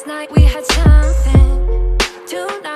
Last night we had something. Tonight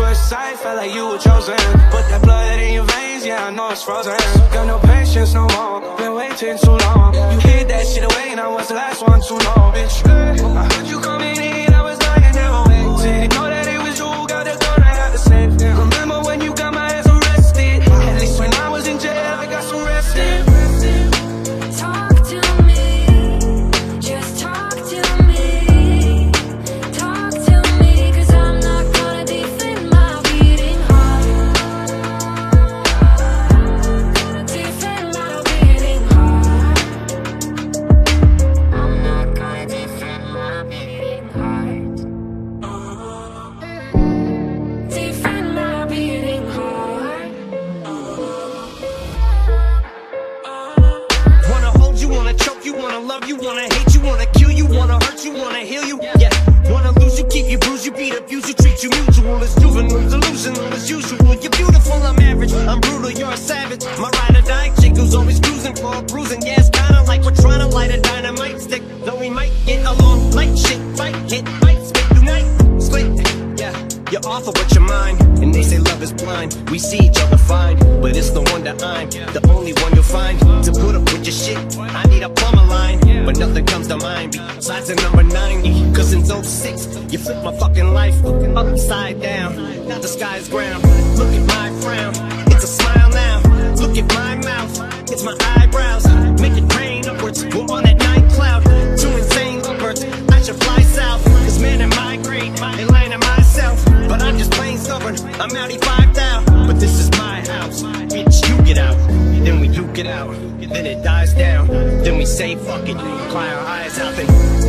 first sight, felt like you were chosen. Put that blood in your veins, yeah, I know it's frozen. Got no patience no more, been waiting too long. You hid that shit away, and I was the last one to know, bitch I heard you coming wanna hate you, wanna kill you, wanna hurt you, wanna heal you. Yeah, wanna lose you, keep you bruised, you beat, abuse you, treat you mutual. It's juvenile, delusional as usual. You're beautiful, I'm average, I'm brutal, you're a savage. My ride or die chick who's always see each other fine, but it's one that I'm the only one you'll find to put up with your shit. I need a plumber line, but nothing comes to mind besides the number 90. Cause since 06, you flipped my fucking life upside down. Now the sky's ground. Look at my frown, it's a smile now. Look at my mouth, it's my eyebrows. Make it rain upwards, we're on fuck it, cry our eyes out, then